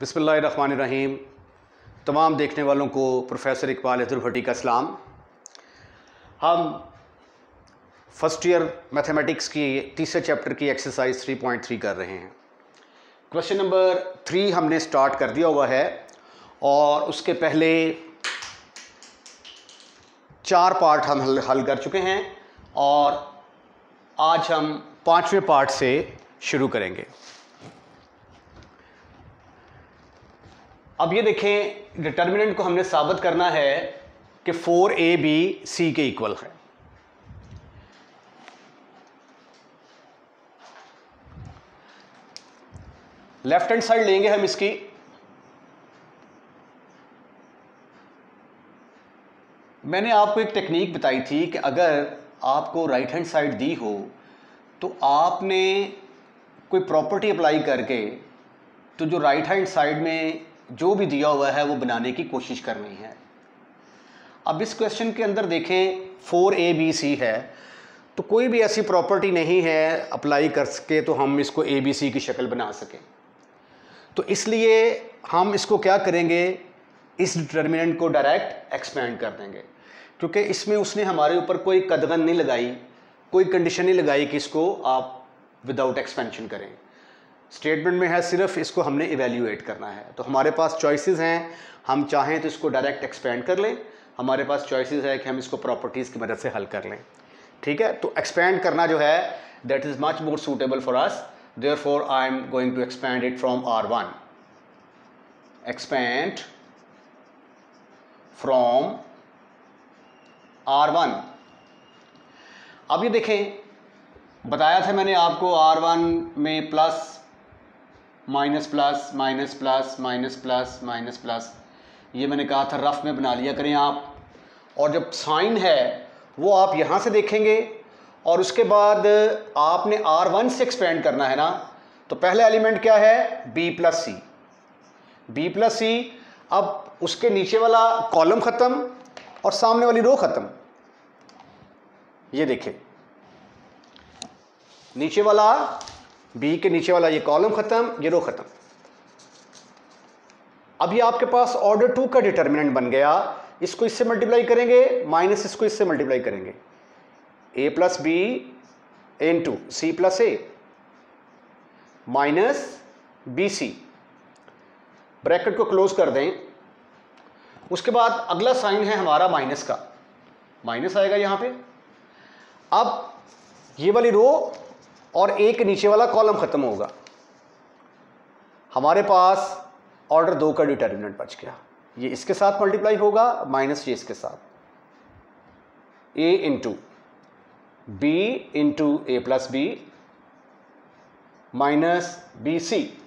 बिसमीम तमाम देखने वालों को प्रोफेसर इकबाल भट्टी का सलाम। हम फ़र्स्ट ईयर मैथमेटिक्स की तीसरे चैप्टर की एक्सरसाइज 3.3 कर रहे हैं। क्वेश्चन नंबर थ्री हमने स्टार्ट कर दिया हुआ है और उसके पहले चार पार्ट हम हल हल कर चुके हैं और आज हम पाँचवें पार्ट से शुरू करेंगे। अब ये देखें डिटर्मिनेंट को हमने साबित करना है कि फोर ए बी सी के इक्वल है। लेफ़्ट हैंड साइड लेंगे हम इसकी। मैंने आपको एक टेक्निक बताई थी कि अगर आपको राइट हैंड साइड दी हो तो आपने कोई प्रॉपर्टी अप्लाई करके तो जो राइट हैंड साइड में जो भी दिया हुआ है, वो बनाने की कोशिश करनी है। अब इस क्वेश्चन के अंदर देखें फोर ए बी सी है। तो कोई भी ऐसी प्रॉपर्टी नहीं है अप्लाई कर सके तो हम इसको ए बी सी की शक्ल बना सकें। तो इसलिए हम इसको क्या करेंगे? इस डिटर्मिनेंट को डायरेक्ट एक्सपेंड कर देंगे। क्योंकि इसमें उसने हमारे ऊपर कोई कदगन नहीं लगाई, कोई कंडीशन नहीं लगाई कि इसको आप विदाउट एक्सपेंशन करें। स्टेटमेंट में है, सिर्फ़ इसको हमने इवेल्यूएट करना है। तो हमारे पास चॉइसेस हैं, हम चाहें तो इसको डायरेक्ट एक्सपेंड कर लें। हमारे पास चॉइसेस है कि हम इसको प्रॉपर्टीज़ की मदद से हल कर लें। ठीक है? तो एक्सपेंड करना जो है that is much more suitable for us therefore I am going to expand it from r one expand from r one अब ये देखें, बताया था मैंने आपको आर वन में plus minus plus minus plus minus plus minus plus. ये मैंने कहा था रफ में बना लिया करें आप। और जब साइन है, वो आप यहाँ से देखेंगे। और उसके बाद आपने आर वन से एक्सपेंड करना है ना तो पहला एलिमेंट क्या है? B plus c b plus c अब उसके नीचे वाला कॉलम ख़त्म और सामने वाली रो ख़त्म। ये देखें नीचे वाला बी के नीचे वाला, ये कॉलम खत्म, ये रो खत्म। अब आपके पास ऑर्डर टू का डिटर्मिनेंट बन गया। इसको इससे मल्टीप्लाई करेंगे माइनस इसको इससे मल्टीप्लाई करेंगे। A plus b n two c plus a minus b c bracket को क्लोज कर दें। उसके बाद अगला साइन है हमारा माइनस का। माइनस आएगा यहाँ पे। अब ये वाली रो और एक नीचे वाला कॉलम खत्म होगा। हमारे पास ऑर्डर दो का डिटर्मिनेंट बच गया। ये इसके साथ मल्टीप्लाई होगा माइनस ये इसके साथ। A into b into a plus b minus b c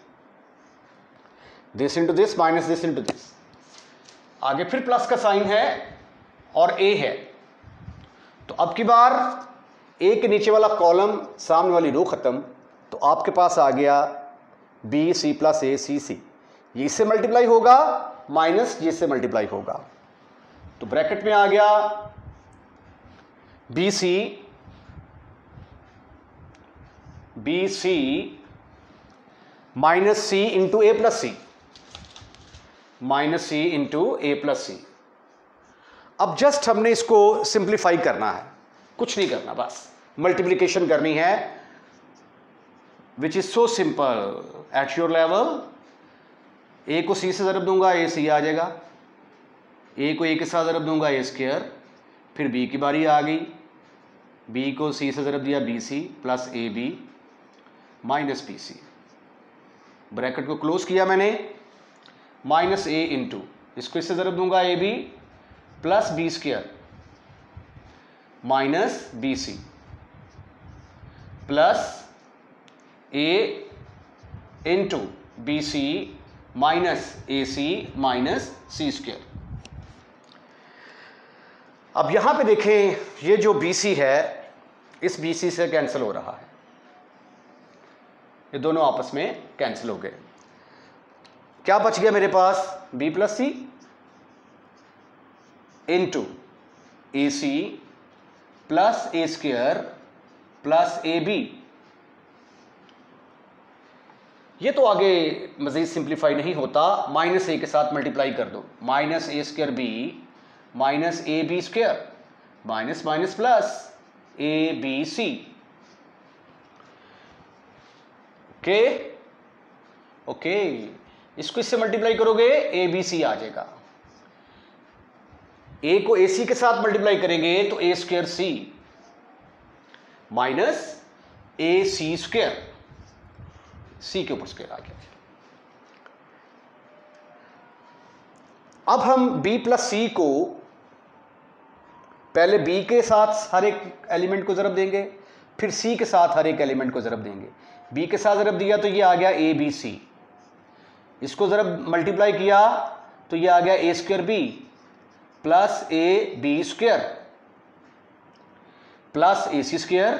this into this minus this into this आगे फिर प्लस का साइन है और ए है। तो अब की बार ए के नीचे वाला कॉलम, सामने वाली रो ख़त्म तो आपके पास आ गया बी सी प्लस ए सी सी ये इससे मल्टीप्लाई होगा माइनस ये से मल्टीप्लाई होगा। तो ब्रैकेट में आ गया b c b c minus c into a plus c minus c into a plus c अब जस्ट हमने इसको सिंप्लीफाई करना है। कुछ नहीं करना, बस। मल्टीप्लीकेशन करनी है which is so simple at your level A को सी से ज़रब दूँगा ए सी आ जाएगा. ए को ए के साथ ज़रब दूँगा ए स्केयर फिर बी की बारी आ गई. बी को सी से ज़रब दिया b c plus a b minus b c bracket को क्लोज किया मैंने. माइनस ए इंटू इसको इससे ज़रब दूँगा a b plus b square minus b c plus a into b c minus a c minus c square अब यहाँ पे देखें, ये जो बी सी है, इस बी सी से कैंसिल हो रहा है। ये दोनों आपस में कैंसिल हो गए। क्या बच गया मेरे पास? B plus c into a c plus a square plus a b. ये तो आगे मज़ीद सिंप्लीफाई नहीं होता। माइनस ए के साथ मल्टीप्लाई कर दो। Minus a square b, minus a b square minus minus plus a b c. Okay? Okay, इसको इससे मल्टीप्लाई करोगे, ए बी सी आ जाएगा। ए को ए सी के साथ मल्टीप्लाई करेंगे तो a square c. Minus a c square c के ऊपर स्क्र आ गया। अब हम b प्लस सी को पहले b के साथ हर एक एलिमेंट को ज़रब देंगे, फिर c के साथ हर एक एलिमेंट को ज़रब देंगे। b के साथ ज़रब दिया तो ये आ गया ए बी सी। इसको ज़रब मल्टीप्लाई किया तो ये आ गया a square b plus a b square plus a c square,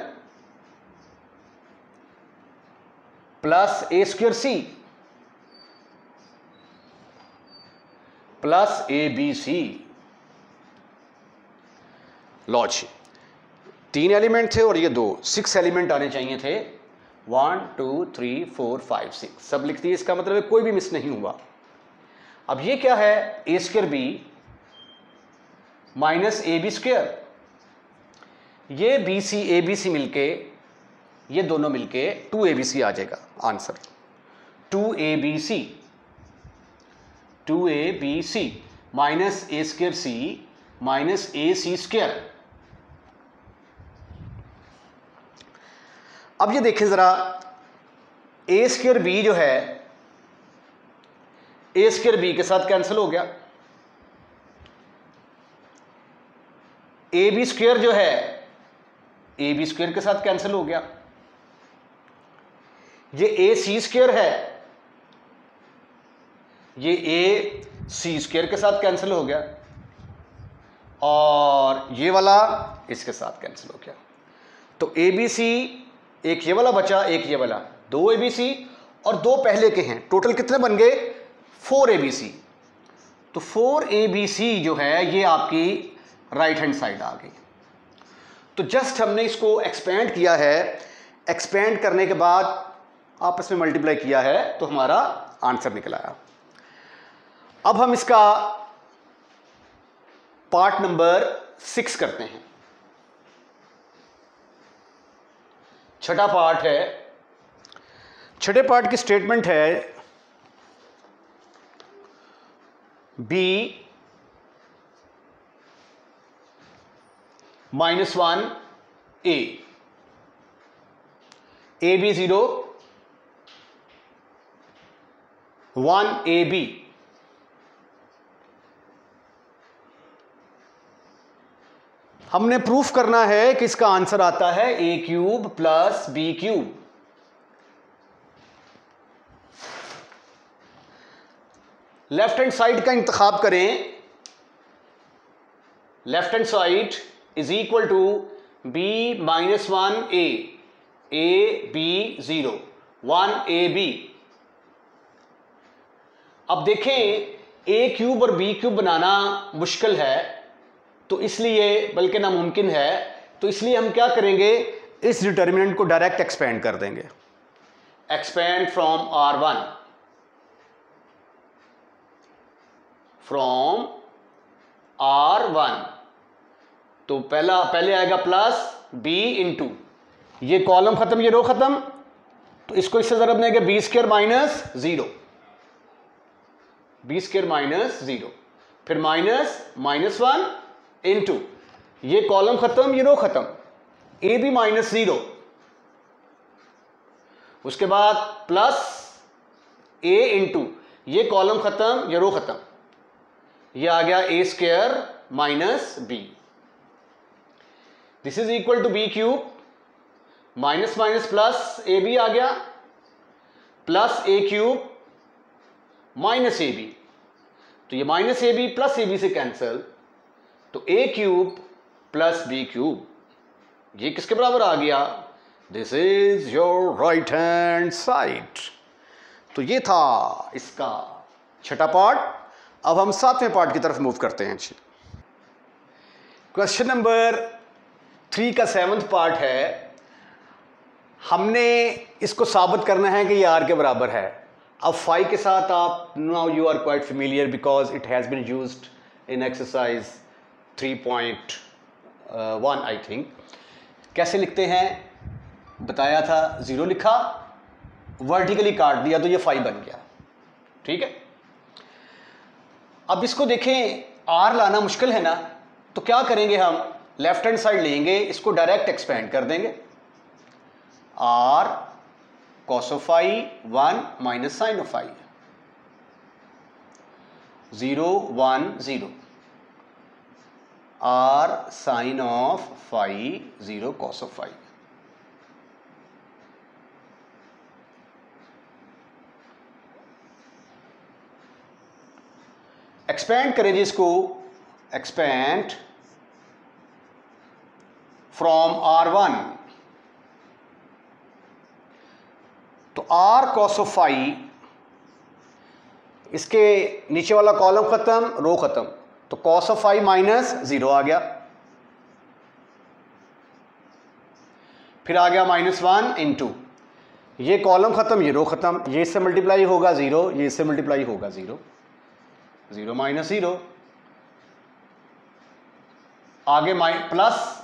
plus a square c, plus a b c. Laws तीन एलिमेंट थे और ये दो सिक्स एलिमेंट आने चाहिए थे। One two three four five six सब लिख दिए इसका मतलब है कोई भी मिस नहीं हुआ। अब ये क्या है? A square b minus a b square ये b c a b c मिलके, ये दोनों मिलके टू ए बी सी आ जाएगा answer. Two a b c two a b c minus a square c minus a c square अब ये देखें ज़रा ए स्क्र बी जो है ए स्क्र बी के साथ कैंसिल हो गया। ए बी स्क्र जो है ए बी स्क्र के साथ कैंसिल हो गया। ये ए सी स्क्र है, ये ए सी स्क्र के साथ कैंसिल हो गया और ये वाला इसके साथ कैंसिल हो गया। तो ए बी सी, एक ये वाला बचा, एक ये वाला। दो ए बी सी और दो पहले के हैं। टोटल कितने बन गए? Four a b c. तो फोर ए बी सी जो है, ये आपकी राइट हैंड साइड आ गई। तो जस्ट हमने इसको एक्सपेंड किया है। एक्सपेंड करने के बाद आपस में मल्टीप्लाई किया है तो हमारा आंसर निकल आया अब हम इसका पार्ट नंबर सिक्स करते हैं। छठा पार्ट है। छठे पार्ट की स्टेटमेंट है b minus one a. A b zero. One a b. हमने प्रूफ करना है कि इसका आंसर आता है a cube plus b cube. Left hand side का इंतखाब करें। Left hand side is equal to b minus one a a b zero one a b अब देखें ए क्यूब और बी क्यूब बनाना मुश्किल है तो इसलिए, बल्कि नामुमकिन है तो इसलिए हम क्या करेंगे, इस डिटर्मिनेंट को डायरेक्ट एक्सपेंड कर देंगे। Expand from r one from r one तो पहला, पहले आएगा प्लस बी इंटू ये कॉलम खत्म, ये रो खत्म। तो इसको इससे ज़रूरत नहीं b square minus zero b square minus zero फिर माइनस माइनस वन इंटू ये कॉलम खत्म, ये रो खत्म। ए बी माइनस ज़ीरो उसके बाद प्लस ए इंटू ये कॉलम खत्म, ये रो खत्म। ये आ गया a square minus b this is equal to b cube minus minus plus a b आ गया. Plus a cube minus a b तो ये minus a b plus a b से कैंसल तो a cube plus b cube ये किसके बराबर आ गया? This is your right hand side तो ये था इसका छठा पार्ट अब हम सातवें पार्ट की तरफ़ मूव करते हैं क्वेश्चन नंबर थ्री का सेवन्थ पार्ट है, हमने इसको साबित करना है कि ये आर के बराबर है। अब फाइव के साथ आप now you are quite familiar because it has been used in exercise three point one I think कैसे लिखते हैं? बताया था ज़ीरो लिखा वर्टिकली काट दिया तो ये फाइव बन गया। ठीक है? अब इसको देखें आर लाना मुश्किल है ना? तो क्या करेंगे हम? लेफ़्ट हैंड साइड लेंगे, इसको डायरेक्ट एक्सपेंड कर देंगे। R cos phi one minus sine of zero one zero r sine of five zero cos of expand करें जी इसको। एक्सपेंड फ्रॉम आर वन तो आर कॉसोफाई इसके नीचे वाला कॉलम खत्म रो खत्म। तो कॉसोफाई माइनस ज़ीरो आ गया। फिर आ गया माइनस वन इंटू ये कॉलम खत्म, ये रो खत्म। ये इससे मल्टीप्लाई होगा ज़ीरो ये इससे मल्टीप्लाई होगा ज़ीरो ज़ीरो माइनस ज़ीरो आगे माइ प्लस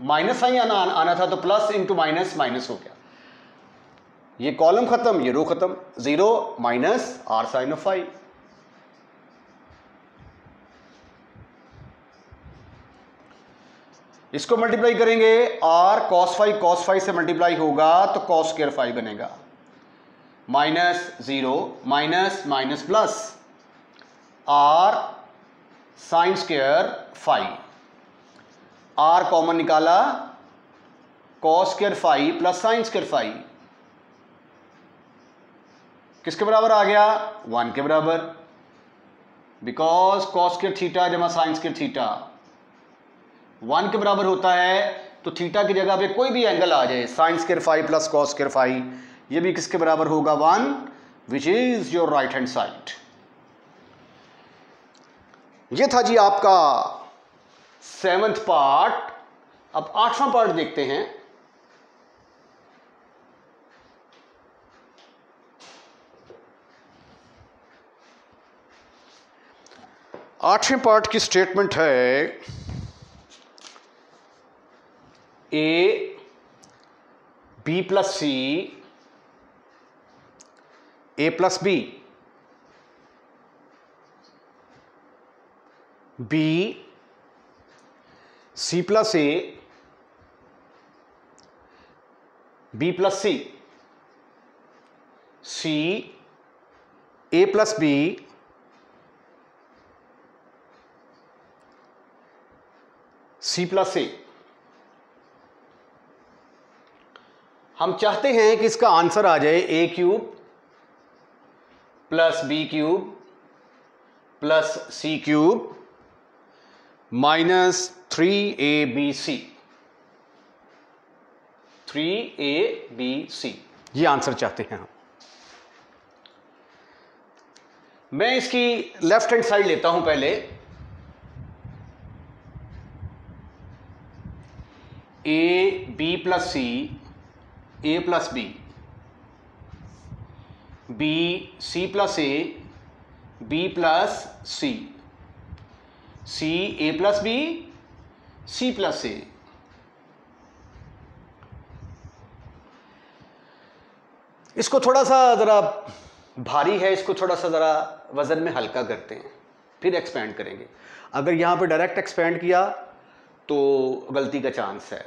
माइनस साइन आना आना था तो प्लस इंटू माइनस माइनस हो गया। ये कॉलम खत्म, ये रो खत्म। Zero, minus, R sine of five इसको मल्टीप्लाई करेंगे, R cos five cos five से मल्टीप्लाई होगा तो कॉस स्केयर फाइव बनेगा। Minus zero, minus minus plus, R sine square five R common निकाला cos square five plus sine square five किसके बराबर आ गया? वन के बराबर। बिकॉज़ कॉस के थीटा जमा साइंस के थीटा वन के बराबर होता है तो थीटा की जगह पे कोई भी एंगल आ जाए साइंस के फाइव प्लस कॉस के फाइव ये भी किसके बराबर होगा? One which is your right hand side ये था जी आपका सेवंथ पार्ट। अब आठवां पार्ट देखते हैं। आठवें पार्ट की स्टेटमेंट है। A B plus C A plus B B C plus A B plus C C A plus B C plus A हम चाहते हैं कि इसका आंसर आ जाए A cube plus B cube plus C cube minus three A B C three A B C ये answer चाहते हैं हम। मैं इसकी लेफ़्ट हैंड साइड लेता हूँ पहले। A B plus C A plus B B C plus A B plus C C A plus B C plus A इसको थोड़ा सा ज़रा भारी है, इसको थोड़ा सा ज़रा वज़न में हल्का करते हैं, फिर एक्सपेंड करेंगे। अगर यहाँ पे डायरेक्ट एक्सपेंड किया तो गलती का चांस है।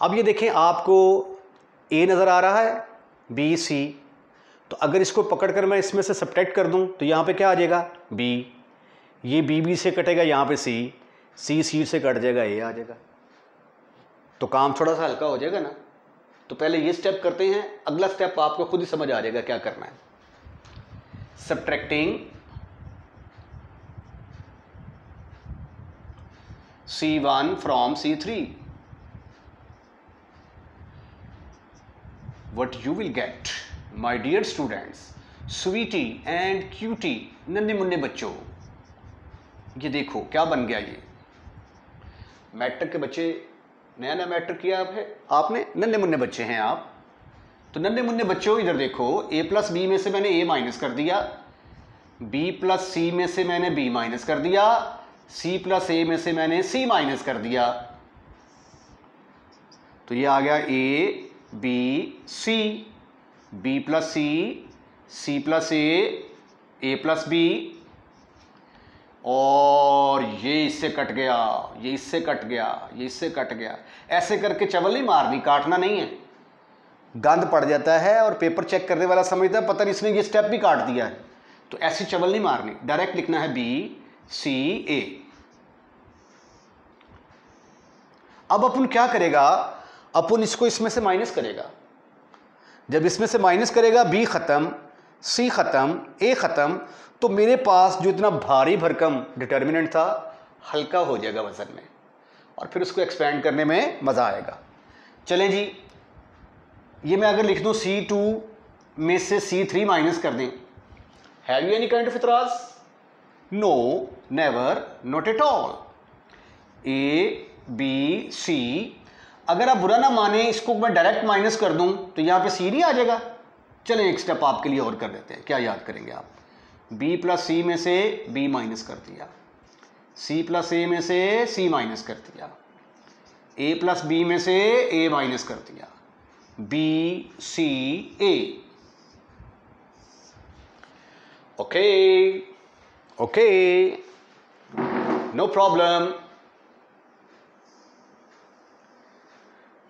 अब ये देखें, आपको ए नज़र आ रहा है बी सी तो अगर इसको पकड़ कर मैं इसमें से सब्ट्रैक्ट कर दूँ तो यहाँ पे क्या आ जाएगा? बी ये बी बी से कटेगा, यहाँ पे सी। सी सी से कट जाएगा ए आ जाएगा। तो काम थोड़ा सा हल्का हो जाएगा ना। तो पहले ये स्टेप करते हैं, अगला स्टेप आपको खुद ही समझ आ जाएगा क्या करना है। Subtracting C one from C three what you will get my dear students sweetie and cutie नन्हे मुन्ने बच्चों। ये देखो, क्या बन गया ये? मैट्रिक के बच्चे नया नया मैट्रिक किया आप है आपने? नन्हे मुन्ने बच्चे हैं आप। तो नन्हे मुन्ने बच्चों, इधर देखो ए प्लस बी में से मैंने ए माइनस कर दिया। बी प्लस सी में से मैंने बी माइनस कर दिया। सी प्लस ए में से मैंने सी माइनस कर दिया। तो ये आ गया A B C B plus C C plus A A plus B और ये इससे कट गया, ये इससे कट गया, ये इससे कट गया। ऐसे करके चवल नहीं मारनी, काटना नहीं है। गंद पड़ जाता है और पेपर चेक करने वाला समझता है, पता नहीं इसने ये स्टेप भी काट दिया है। तो ऐसी चवल नहीं मारनी, डायरेक्ट लिखना है बी सी ए अब अपन क्या करेगा? अपन इसको इसमें से माइनस करेगा। जब इसमें से माइनस करेगा बी ख़त्म सी ख़त्म ए ख़त्म तो मेरे पास जो इतना भारी भरकम डिटर्मिनेंट था, हल्का हो जाएगा वज़न में और फिर उसको एक्सपेंड करने में मज़ा आएगा। चलें जी, ये मैं अगर लिख दूँ सी टू में से सी थ्री माइनस कर दें। Have you any kind of इतराज no never not at all A B C अगर आप बुरा ना माने, इसको मैं डायरेक्ट माइनस कर दूँ तो यहाँ पे सी नहीं आ जाएगा। चलें एक स्टेप आपके लिए और कर देते हैं। क्या याद करेंगे आप? बी प्लस सी में से बी माइनस कर दिया। सी प्लस ए में से सी माइनस कर दिया। ए प्लस बी में से ए माइनस कर दिया। B C A okay okay no problem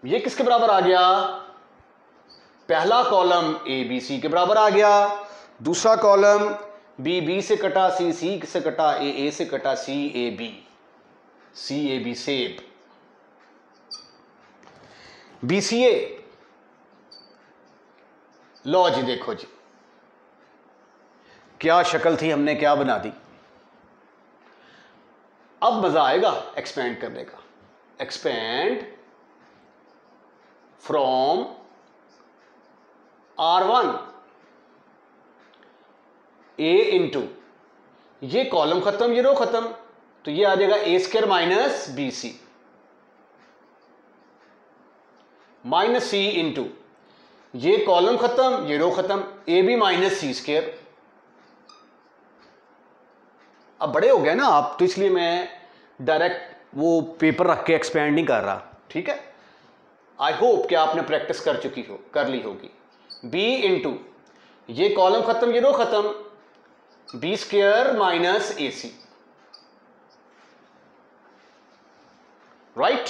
ये किसके बराबर आ गया? पहला कॉलम ए बी सी के बराबर आ गया। दूसरा कॉलम बी बी से कटा सी सी से कटा ए ए से कटा C, A, B. C, A, B, सेब। B, C, A. लो जी, देखो जी। क्या शक्ल थी हमने, क्या बना दी? अब मज़ा आएगा एक्सपेंड करने का। Expand from R one A into ये कॉलम खत्म, ये रो खत्म। तो ये आ जाएगा A square minus B C minus C into ये कॉलम खत्म, ये रो खत्म। A B minus C square अब बड़े हो गए ना आप तो इसलिए मैं डायरेक्ट वो पेपर रख के एक्सपेंड नहीं कर रहा। ठीक है? आई होप कि आपने प्रैक्टिस कर चुकी हो, कर ली होगी। बी इंटू ये कॉलम खत्म, ये रो खत्म। B square minus A C right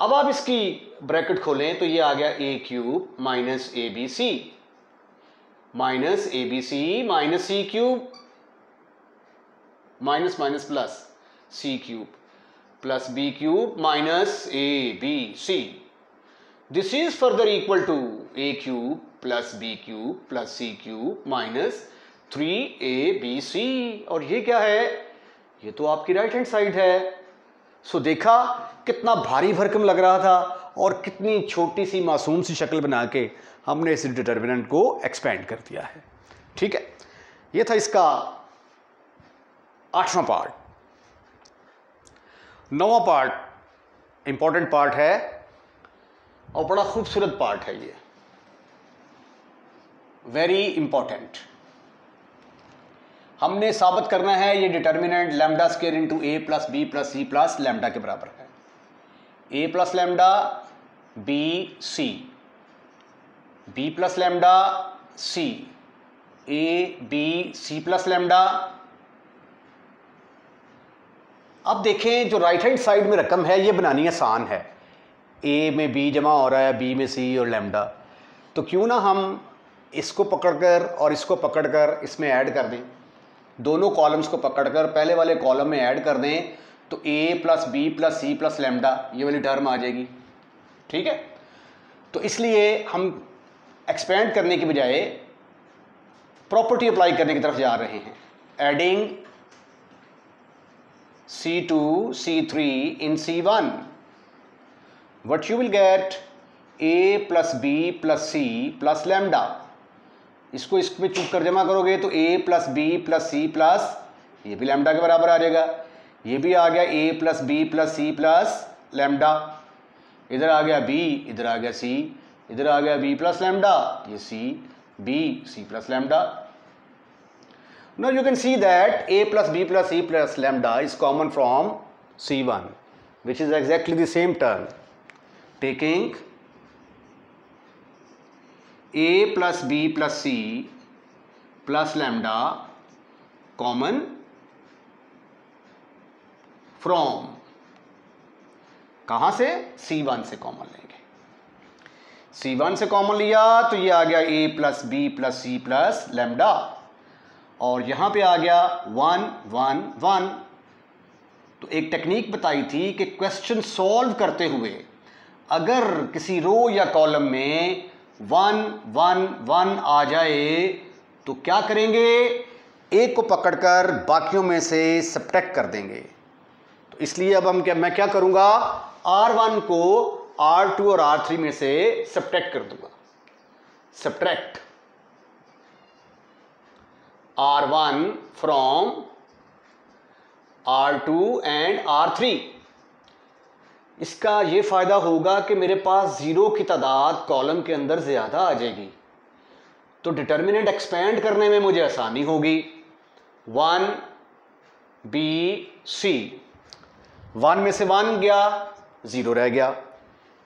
अब आप इसकी ब्रैकेट खोलें तो ये आ गया A cube minus A B C minus A B C minus C cube minus minus plus C cube plus B cube minus A B C this is further equal to A cube plus B cube plus C cube plus c cube minus 3abc और ये क्या है? ये तो आपकी right hand side है। सो देखा कितना भारी भरकम लग रहा था और कितनी छोटी सी मासूम सी शक्ल बना के हमने इस डिटर्मिनेंट को एक्सपेंड कर दिया है। ठीक है? ये था इसका आठवां पार्ट नौवा पार्ट इंपॉर्टेंट पार्ट है और बड़ा खूबसूरत पार्ट है ये। वेरी इंपॉर्टेंट हमने साबित करना है ये determinant lambda square into A plus B plus C plus lambda के बराबर है। A plus lambda B C B plus lambda C A B C plus lambda अब देखें जो राइट हैंड साइड में रकम है, ये बनानी आसान है। ए में बी जमा हो रहा है बी में सी और लेमडा तो क्यों ना हम इसको पकड़कर और इसको पकड़कर इसमें ऐड कर दें। दोनों कॉलम्स को पकड़कर पहले वाले कॉलम में ऐड कर दें तो A plus B plus C plus lambda ये वाली टर्म आ जाएगी। ठीक है? तो इसलिए हम एक्सपेंड करने के बजाय प्रॉपर्टी अप्लाई करने की तरफ़ जा रहे हैं। Adding C two C three in C one what you will get a plus B plus C plus lambda इसको इसमें चुप कर जमा करोगे तो A plus B plus C plus ये भी लैमडा के बराबर आ जाएगा। ये भी आ गया A plus B plus C plus lambda इधर आ गया b, इधर आ गया c, इधर आ गया बी प्लस लैमडा ये C B C plus lambda now you can see that a plus b plus c plus lambda is common from c1 which is exactly the same term. Taking a plus B plus C plus lambda common from कहाँ से? C1 से common लेंगे। C1 से common लिया तो ये आ गया A plus B plus C plus lambda और यहाँ पे आ गया वन वन वन तो एक टेक्निक बताई थी कि क्वेश्चन सॉल्व करते हुए अगर किसी रो या कॉलम में वन वन वन आ जाए तो क्या करेंगे? एक को पकड़कर बाकियों में से सब्ट्रैक्ट कर देंगे। तो इसलिए अब हम क्या, मैं क्या करूँगा? आर वन को आर टू और आर थ्री में से सब्ट्रैक्ट कर दूँगा। Subtract R1 from R2 and R3 इसका ये फ़ायदा होगा कि मेरे पास ज़ीरो की तादाद कॉलम के अंदर ज़्यादा आ जाएगी। तो डिटर्मिनेंट एक्सपेंड करने में मुझे आसानी होगी। वन बी सी वन में से वन गया, ज़ीरो रह गया।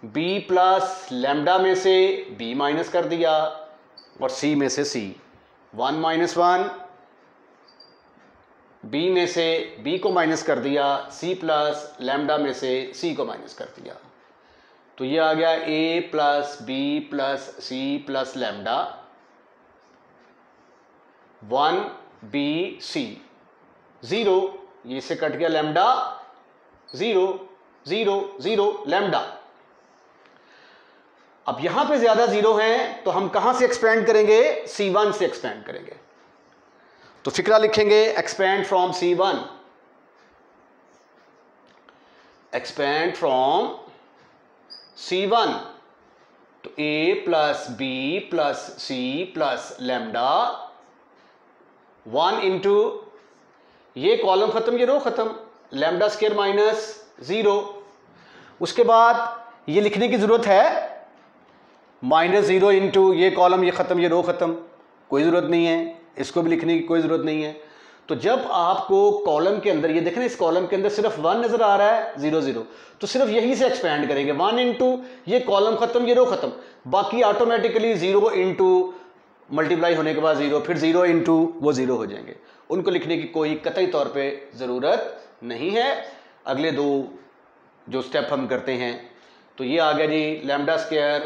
बी प्लस लेमडा में से बी माइनस कर दिया और सी में से C one minus one B में से बी को माइनस कर दिया सी प्लस लैमडा में से सी को माइनस कर दिया। तो ये आ गया A plus B plus C plus lambda one B C zero ये से कट गया lambda zero zero zero lambda अब यहाँ पे ज़्यादा ज़ीरो हैं तो हम कहाँ से एक्सपेंड करेंगे? सी वन से एक्सपेंड करेंगे। तो फिक्रा लिखेंगे expand from C one expand from C one तो A plus B plus C plus lambda one into ये कॉलम खत्म, ये रो खत्म. लेमडा स्केयर माइनस ज़ीरो उसके बाद ये लिखने की ज़रूरत है माइनस ज़ीरो इंटू ये कॉलम ये ख़त्म, ये रो ख़त्म. कोई ज़रूरत नहीं है. इसको भी लिखने की कोई ज़रूरत नहीं है। तो जब आपको कॉलम के अंदर, ये देखें इस कॉलम के अंदर सिर्फ़ वन नज़र आ रहा है, ज़ीरो ज़ीरो। तो सिर्फ़ यही से एक्सपेंड करेंगे। वन इंटू ये कॉलम ख़त्म, ये रो ख़त्म। बाकी ऑटोमेटिकली ज़ीरो इंटू मल्टीप्लाई होने के बाद ज़ीरो, फिर ज़ीरो इंटू वो ज़ीरो हो जाएँगे। उनको लिखने की कोई कतई तौर पर ज़रूरत नहीं है। अगले दो जो स्टेप हम करते हैं तो ये आ गया जी lambda square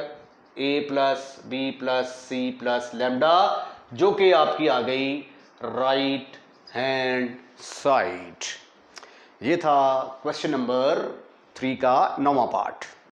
A plus B plus C plus lambda जो कि आपकी आ गई राइट हैंड साइड ये था क्वेश्चन नंबर थ्री का नौवा पार्ट